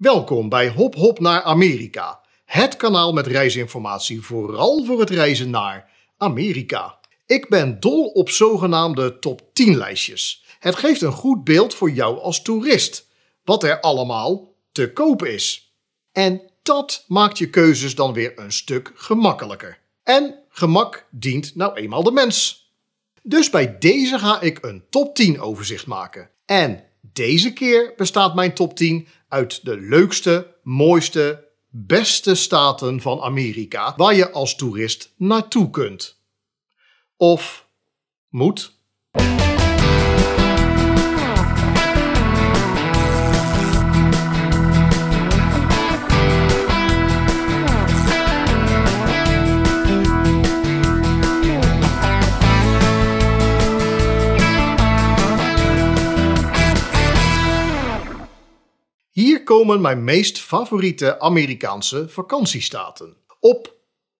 Welkom bij Hop Hop naar Amerika, het kanaal met reisinformatie vooral voor het reizen naar Amerika. Ik ben dol op zogenaamde top 10 lijstjes. Het geeft een goed beeld voor jou als toerist, wat er allemaal te koop is. En dat maakt je keuzes dan weer een stuk gemakkelijker. En gemak dient nou eenmaal de mens. Dus bij deze ga ik een top 10 overzicht maken. En deze keer bestaat mijn top 10 uit de leukste, mooiste, beste staten van Amerika waar je als toerist naartoe kunt. Of moet. Hier komen mijn meest favoriete Amerikaanse vakantiestaten. Op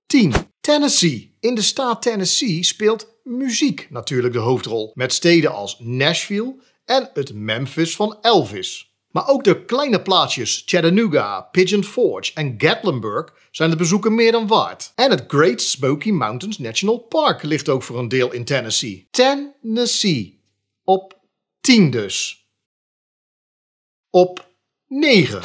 10. Tennessee. In de staat Tennessee speelt muziek natuurlijk de hoofdrol. Met steden als Nashville en het Memphis van Elvis. Maar ook de kleine plaatsjes Chattanooga, Pigeon Forge en Gatlinburg zijn het bezoeken meer dan waard. En het Great Smoky Mountains National Park ligt ook voor een deel in Tennessee. Tennessee. Op 10 dus. Op 9.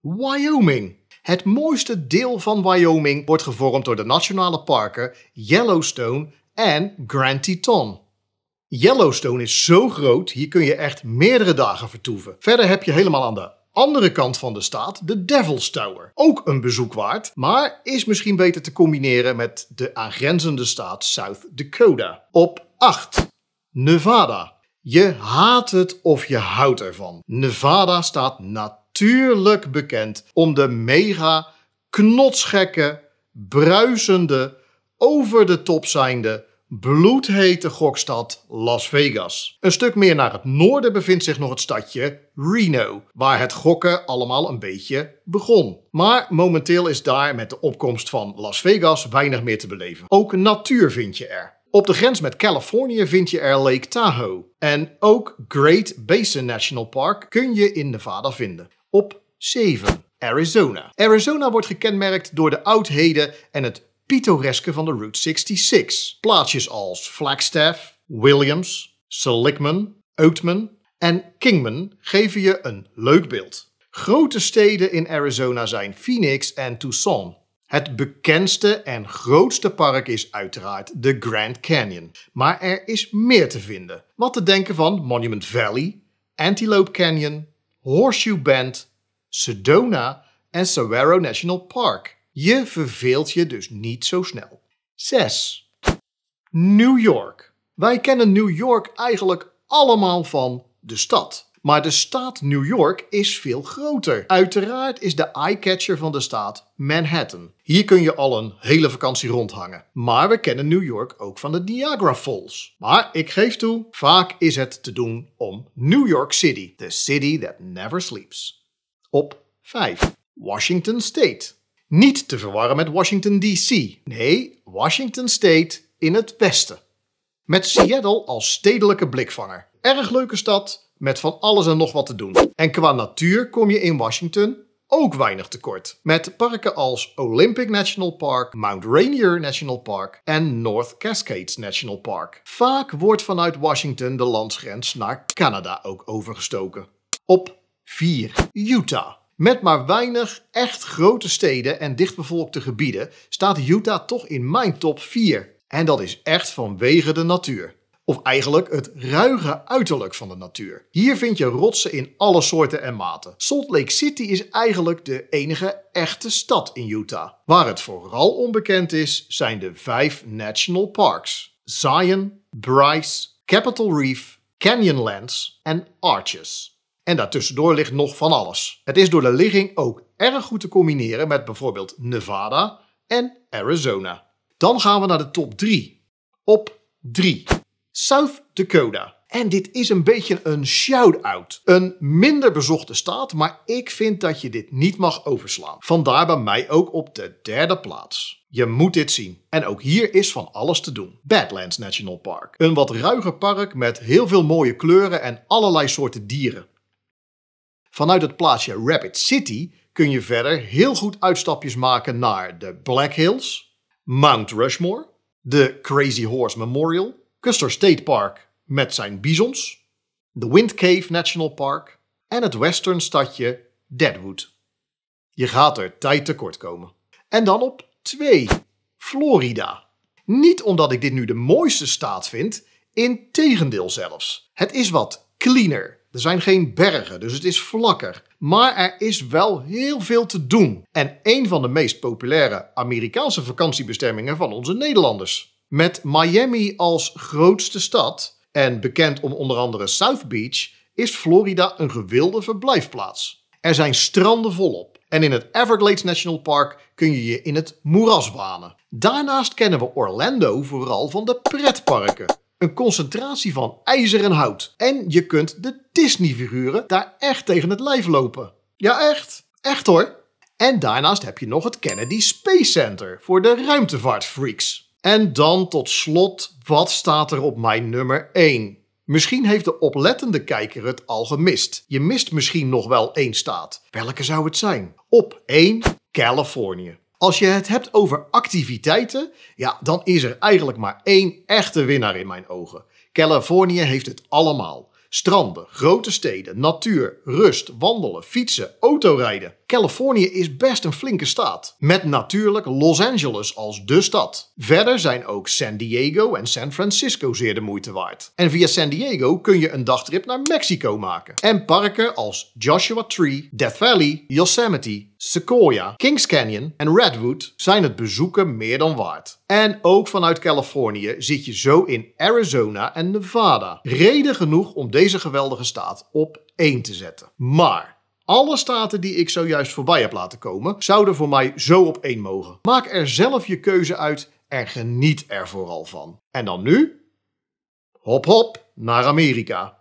Wyoming. Het mooiste deel van Wyoming wordt gevormd door de nationale parken Yellowstone en Grand Teton. Yellowstone is zo groot, hier kun je echt meerdere dagen vertoeven. Verder heb je helemaal aan de andere kant van de staat de Devil's Tower. Ook een bezoek waard, maar is misschien beter te combineren met de aangrenzende staat South Dakota. Op 8. Nevada. Je haat het of je houdt ervan. Nevada staat natuurlijk bekend om de mega knotsgekke, bruisende, over de top zijnde, bloedhete gokstad Las Vegas. Een stuk meer naar het noorden bevindt zich nog het stadje Reno, waar het gokken allemaal een beetje begon. Maar momenteel is daar met de opkomst van Las Vegas weinig meer te beleven. Ook natuur vind je er. Op de grens met Californië vind je er Lake Tahoe. En ook Great Basin National Park kun je in Nevada vinden. Op 7. Arizona. Arizona wordt gekenmerkt door de oudheden en het pittoreske van de Route 66. Plaatsjes als Flagstaff, Williams, Seligman, Oatman en Kingman geven je een leuk beeld. Grote steden in Arizona zijn Phoenix en Tucson. Het bekendste en grootste park is uiteraard de Grand Canyon. Maar er is meer te vinden. Wat te denken van Monument Valley, Antelope Canyon, Horseshoe Bend, Sedona en Saguaro National Park. Je verveelt je dus niet zo snel. 6. New York. Wij kennen New York eigenlijk allemaal van de stad. Maar de staat New York is veel groter. Uiteraard is de eyecatcher van de staat Manhattan. Hier kun je al een hele vakantie rondhangen. Maar we kennen New York ook van de Niagara Falls. Maar ik geef toe, vaak is het te doen om New York City, the city that never sleeps. Op 5. Washington State. Niet te verwarren met Washington DC. Nee, Washington State in het westen. Met Seattle als stedelijke blikvanger. Erg leuke stad, met van alles en nog wat te doen. En qua natuur kom je in Washington ook weinig tekort. Met parken als Olympic National Park, Mount Rainier National Park en North Cascades National Park. Vaak wordt vanuit Washington de landsgrens naar Canada ook overgestoken. Op 4. Utah. Met maar weinig echt grote steden en dichtbevolkte gebieden staat Utah toch in mijn top 4. En dat is echt vanwege de natuur. Of eigenlijk het ruige uiterlijk van de natuur. Hier vind je rotsen in alle soorten en maten. Salt Lake City is eigenlijk de enige echte stad in Utah. Waar het vooral onbekend is, zijn de vijf national parks: Zion, Bryce, Capitol Reef, Canyonlands en Arches. En daartussendoor ligt nog van alles. Het is door de ligging ook erg goed te combineren met bijvoorbeeld Nevada en Arizona. Dan gaan we naar de top 3. Op 3. South Dakota. En dit is een beetje een shout-out. Een minder bezochte staat, maar ik vind dat je dit niet mag overslaan. Vandaar bij mij ook op de derde plaats. Je moet dit zien. En ook hier is van alles te doen. Badlands National Park. Een wat ruiger park met heel veel mooie kleuren en allerlei soorten dieren. Vanuit het plaatsje Rapid City kun je verder heel goed uitstapjes maken naar de Black Hills, Mount Rushmore, de Crazy Horse Memorial, Custer State Park met zijn bisons, de Wind Cave National Park en het western stadje Deadwood. Je gaat er tijd tekort komen. En dan op 2. Florida. Niet omdat ik dit nu de mooiste staat vind, integendeel zelfs. Het is wat cleaner. Er zijn geen bergen, dus het is vlakker. Maar er is wel heel veel te doen. En een van de meest populaire Amerikaanse vakantiebestemmingen van onze Nederlanders. Met Miami als grootste stad en bekend om onder andere South Beach, is Florida een gewilde verblijfplaats. Er zijn stranden volop. En in het Everglades National Park kun je je in het moeras wanen. Daarnaast kennen we Orlando vooral van de pretparken. Een concentratie van ijzer en hout. En je kunt de Disney-figuren daar echt tegen het lijf lopen. Ja, echt. Echt hoor. En daarnaast heb je nog het Kennedy Space Center voor de ruimtevaartfreaks. En dan tot slot, wat staat er op mijn nummer 1? Misschien heeft de oplettende kijker het al gemist. Je mist misschien nog wel één staat. Welke zou het zijn? Op 1 Californië. Als je het hebt over activiteiten, ja, dan is er eigenlijk maar één echte winnaar in mijn ogen. Californië heeft het allemaal. Stranden, grote steden, natuur, rust, wandelen, fietsen, autorijden. Californië is best een flinke staat. Met natuurlijk Los Angeles als de stad. Verder zijn ook San Diego en San Francisco zeer de moeite waard. En via San Diego kun je een dagtrip naar Mexico maken. En parken als Joshua Tree, Death Valley, Yosemite, Sequoia, Kings Canyon en Redwood zijn het bezoeken meer dan waard. En ook vanuit Californië zit je zo in Arizona en Nevada. Reden genoeg om deze geweldige staat op één te zetten. Maar alle staten die ik zojuist voorbij heb laten komen, zouden voor mij zo op één mogen. Maak er zelf je keuze uit en geniet er vooral van. En dan nu? Hop hop naar Amerika.